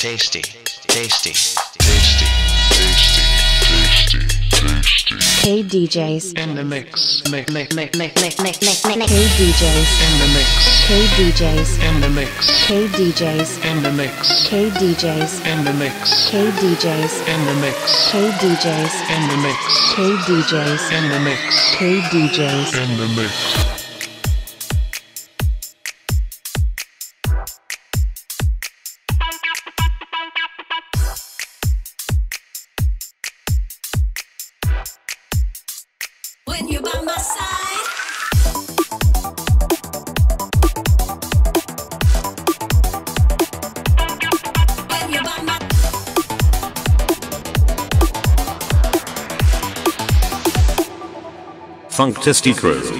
tasty, tasty, tasty, tasty, tasty, tasty. K-Deejays in the mix, mix, mix, mix, mix, mix, mix. Hey DJs in the mix. Hey DJs in the mix. K-Deejays in the mix. K-Deejays in the mix. K-Deejays in the mix. Hey DJs in the mix. K-Deejays in the mix. K-Deejays in the mix. Testy crew.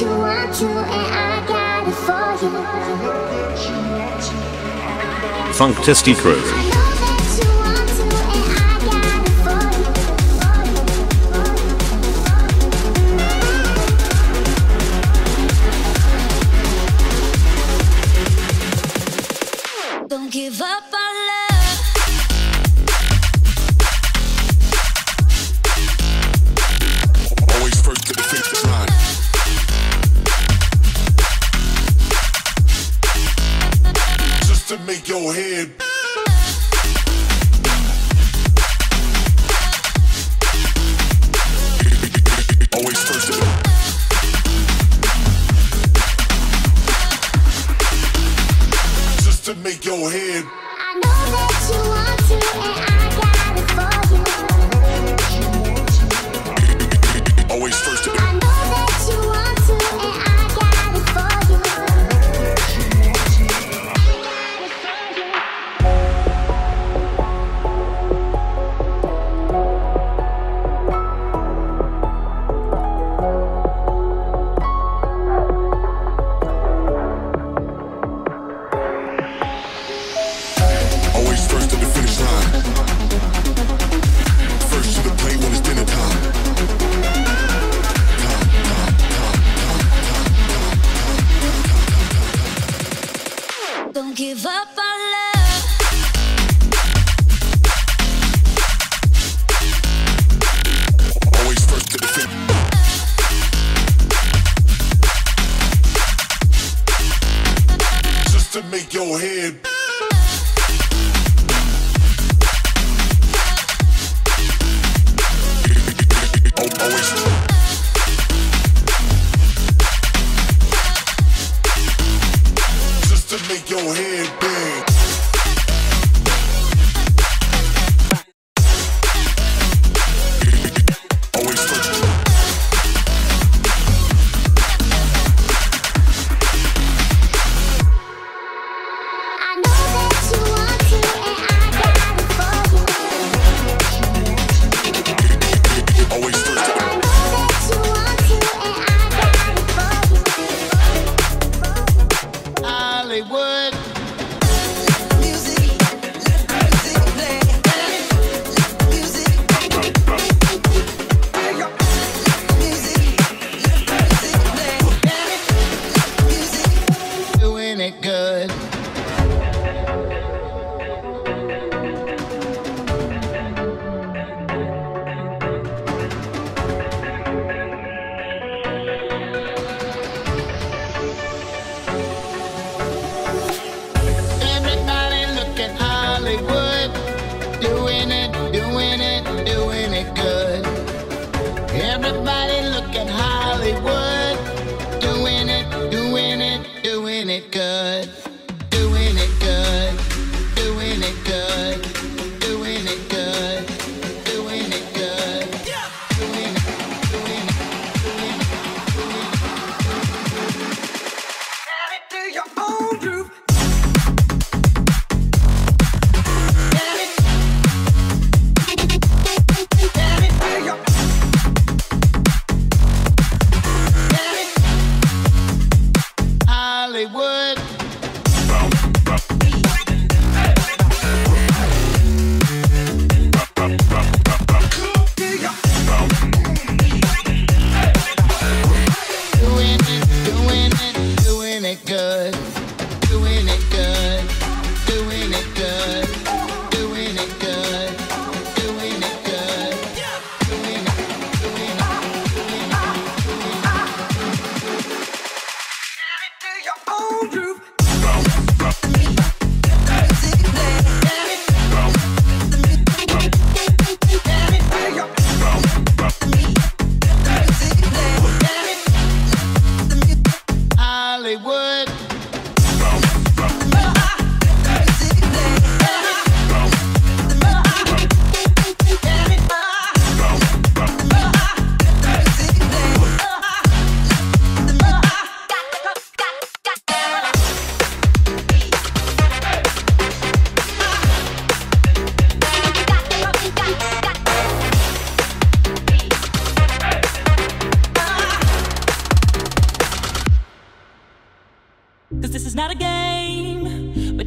you, want you, and I got it for you. Funk Funktastic Crew.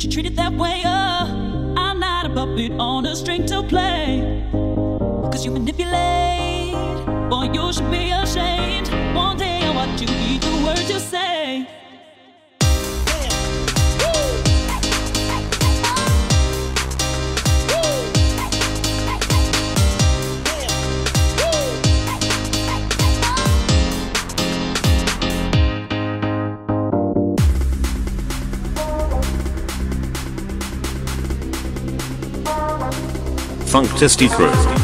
Treated treat it that way. Oh, I'm not a puppet on a string to play. Cause you manipulate. Boy, you should be ashamed. One day I want you eat the words you say. Sanctus Decro.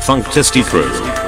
Funktasty Crew.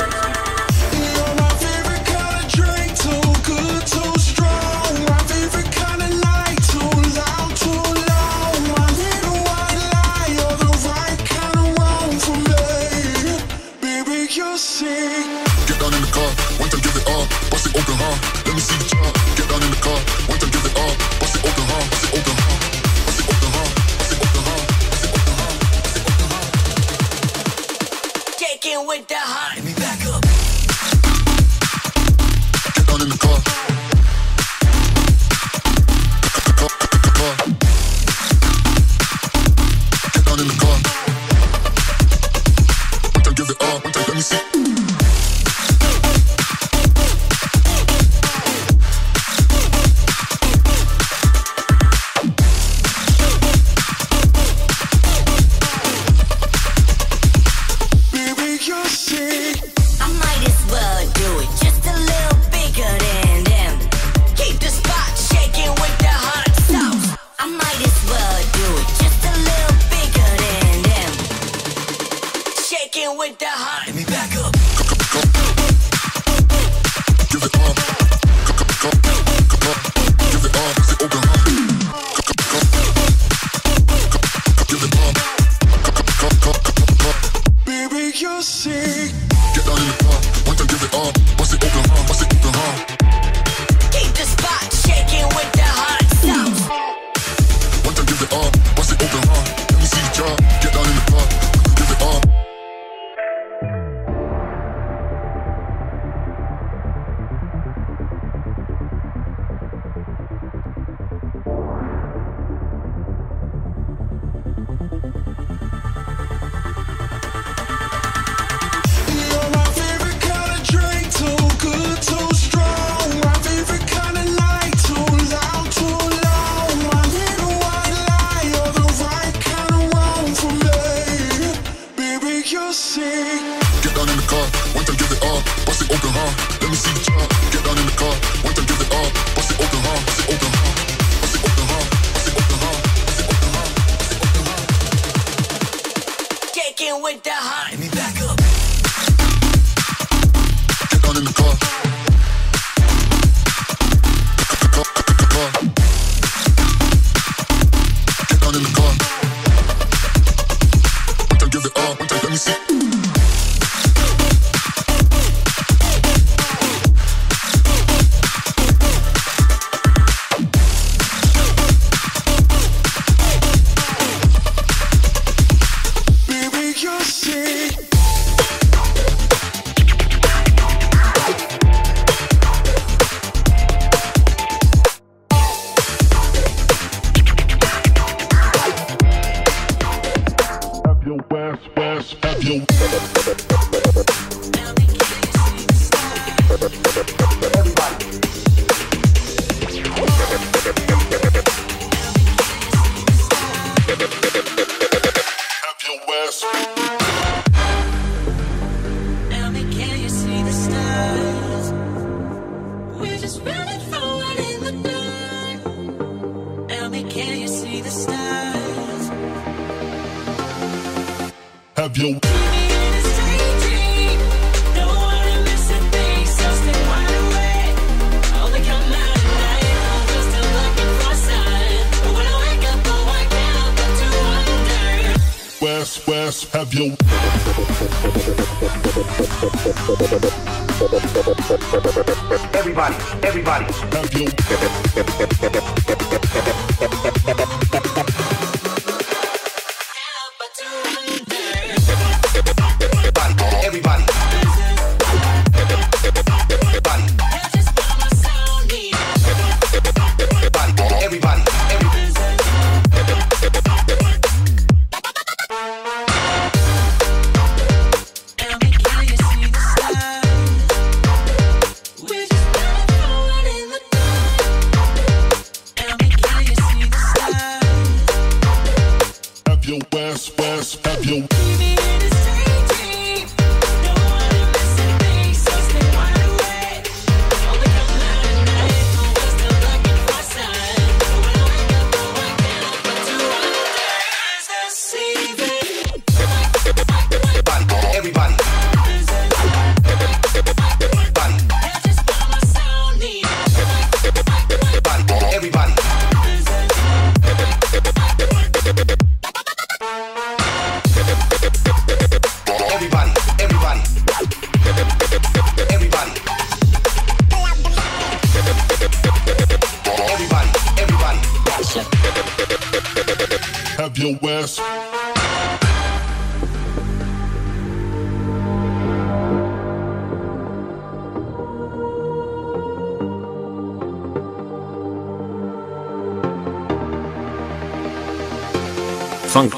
you.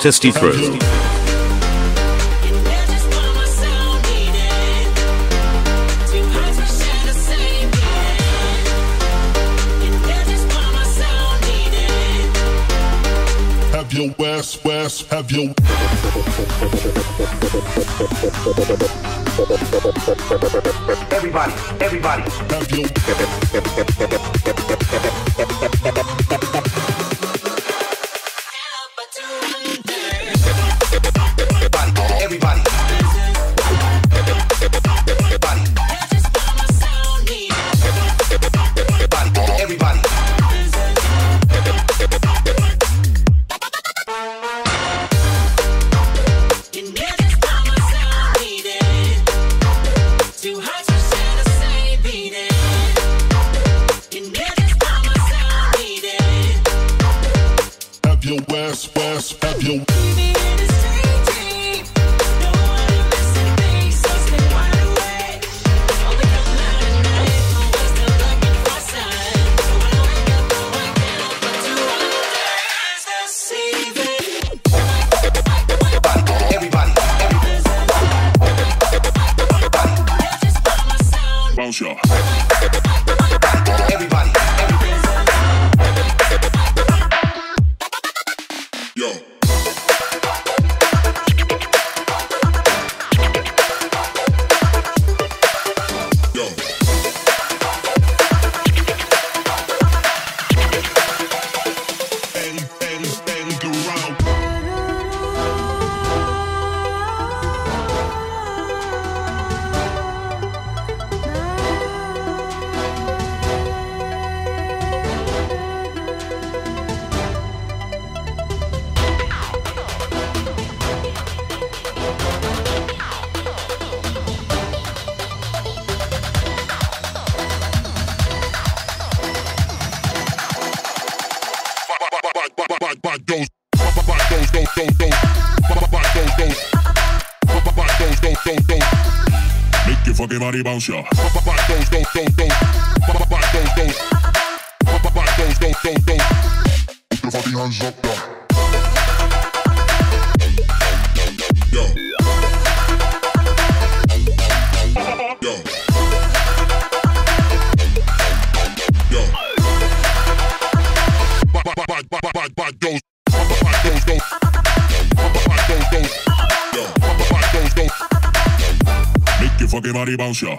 Testy Through. your ass, ass, have your. Everybody, everybody, have your. about you.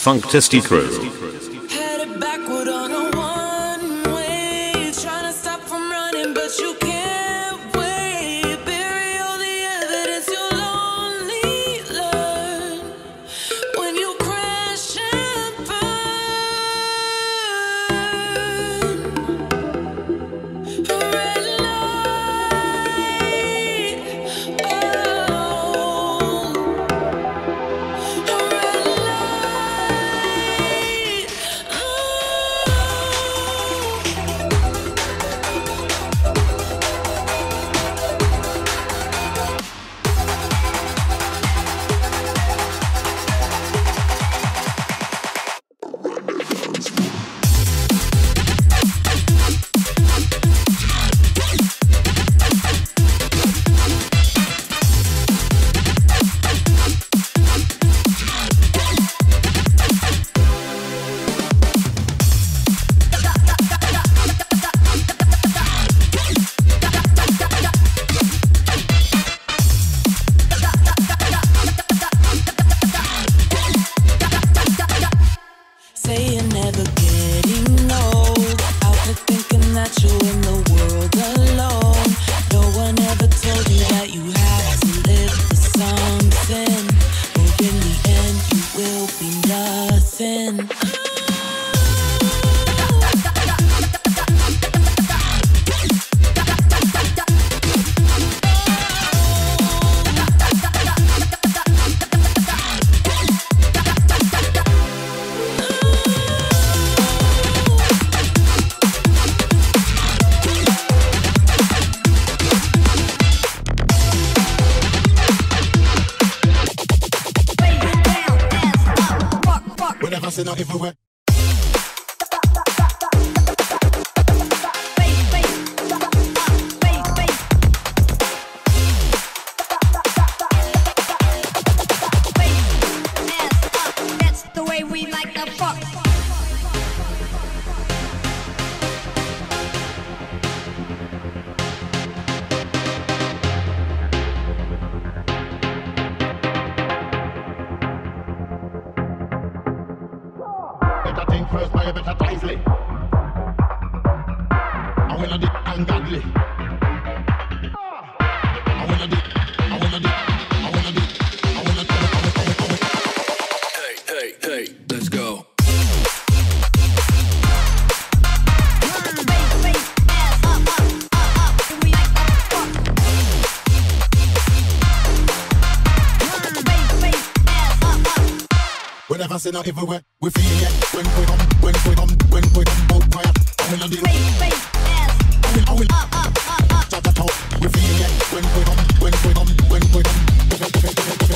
Funk Testy your Crew. never say not everywhere. We feel it when we come, when we come, when we come, both quiet. I will on the road. Face, face, I will, I will, up, up, up, up. Drop that. We feel it when we come, when we come, when we come.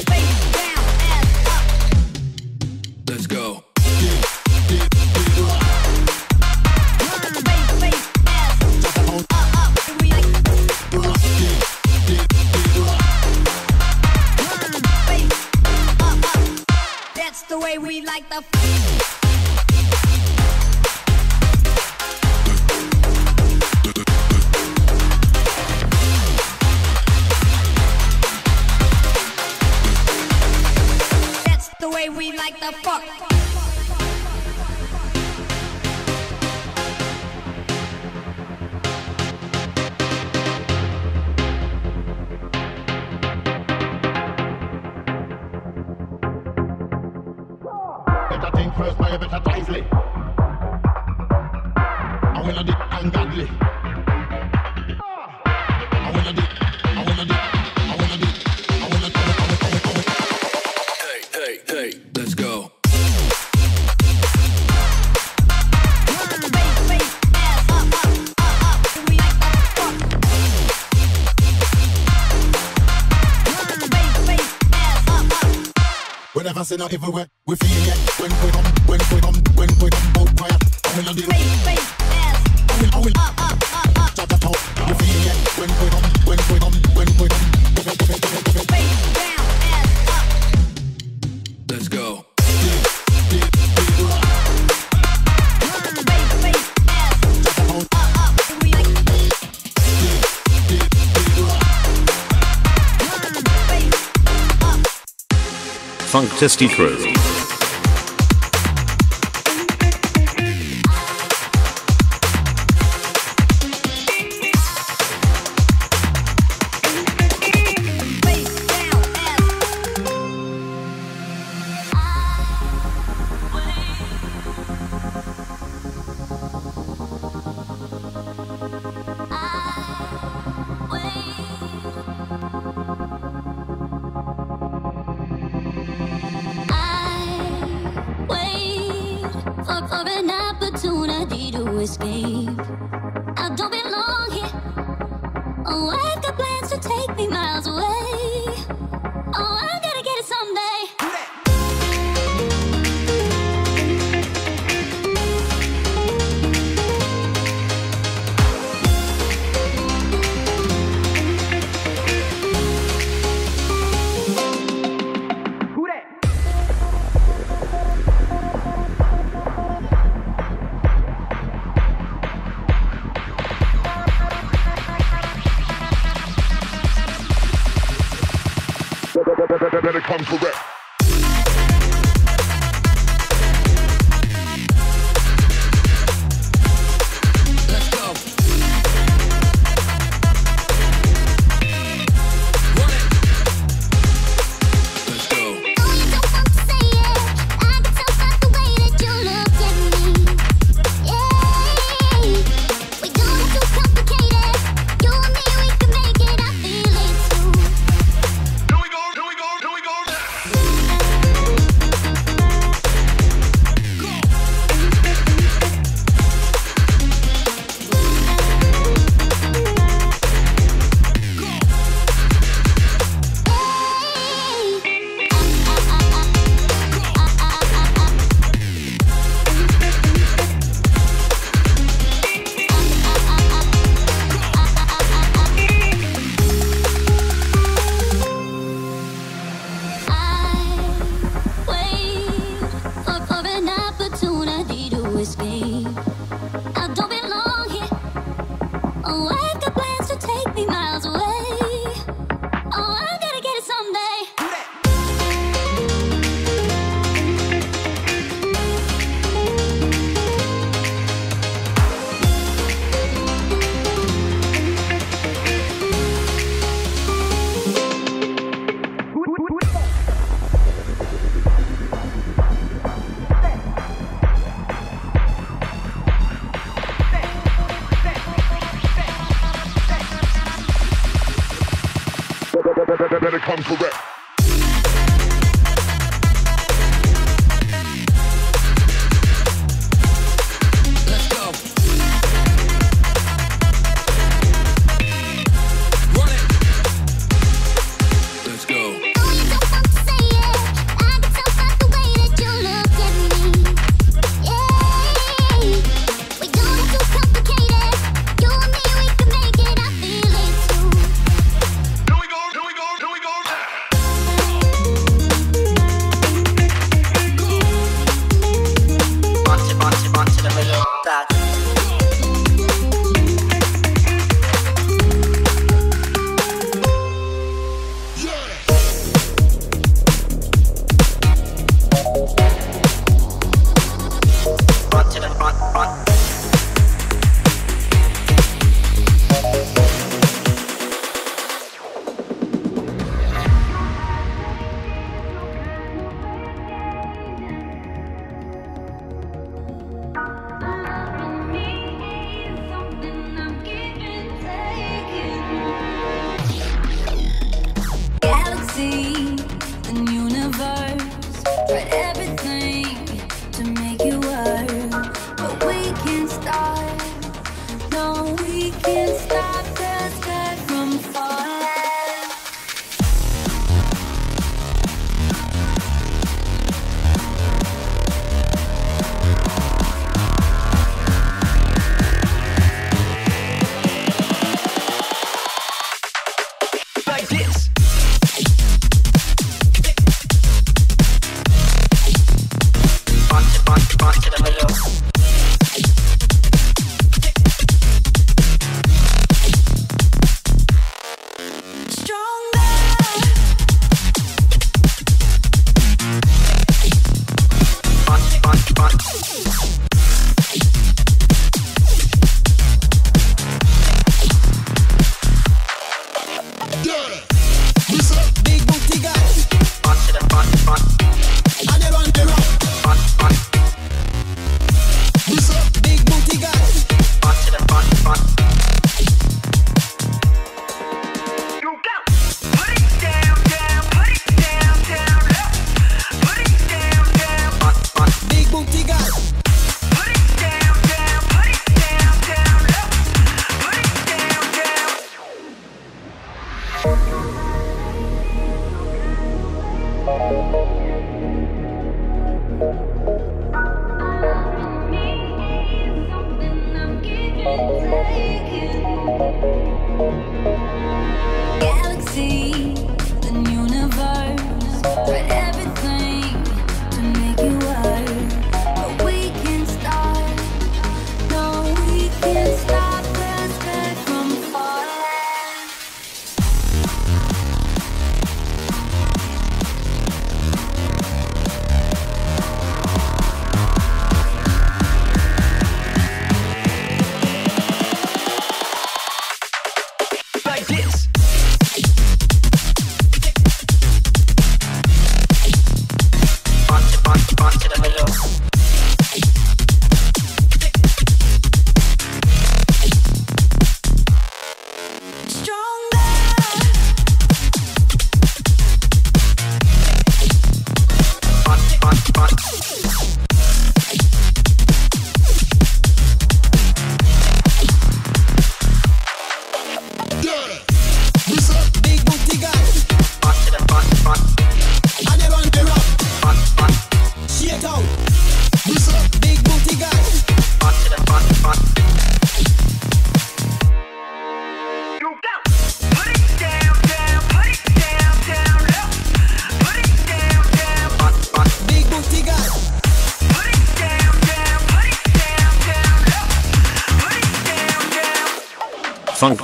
No everywhere, Funktasty Crew.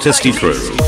Funktasty Crew.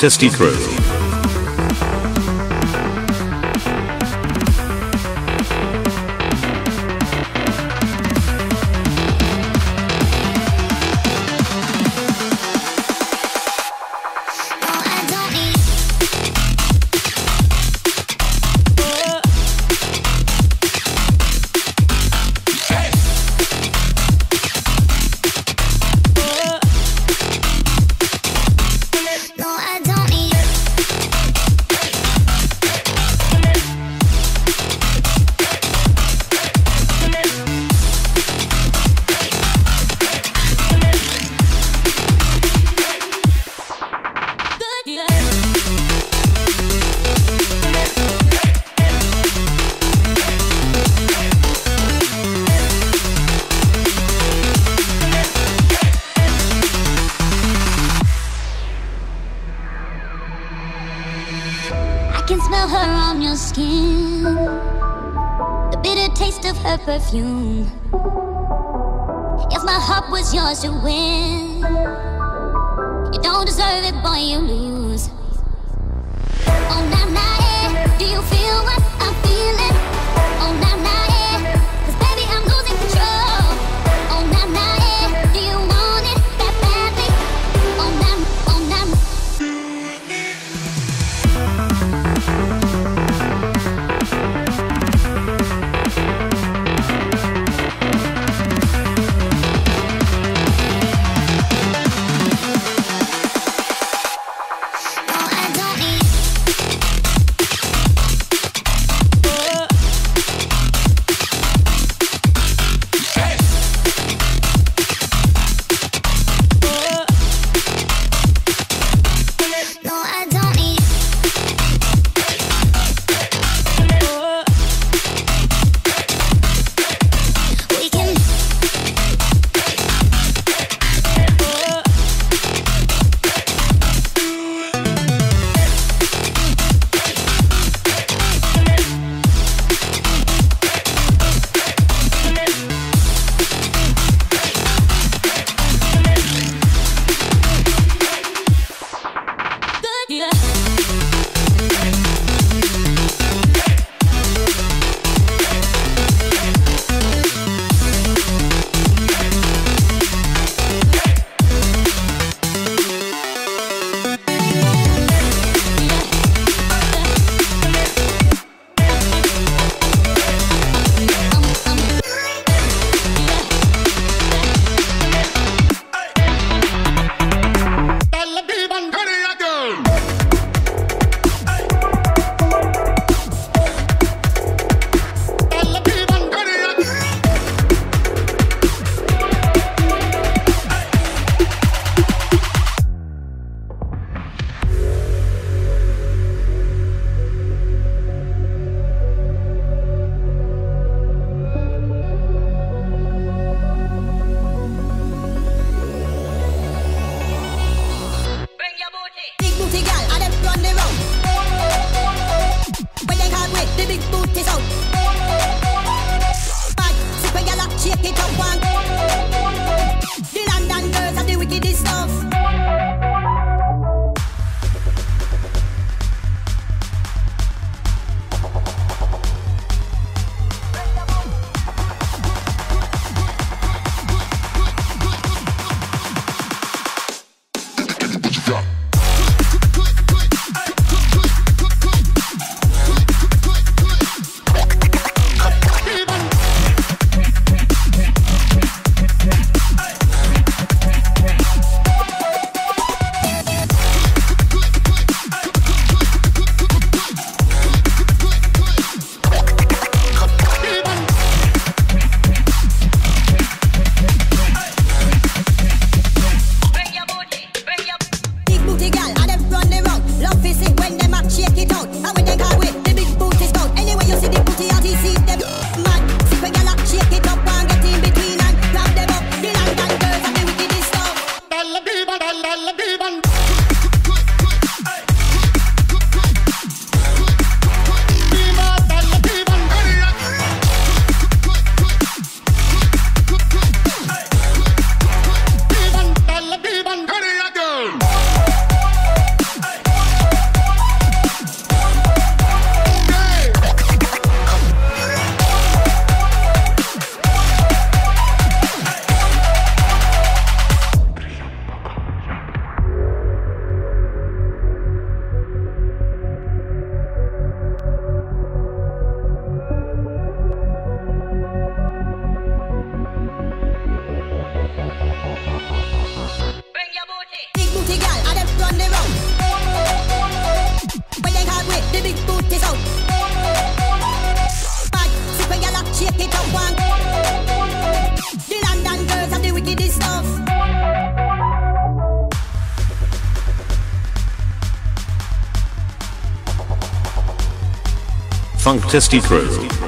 Funktasty Crew. on the road. When they hard with the big booties out. Bad, super shake it up one. Testy Crew.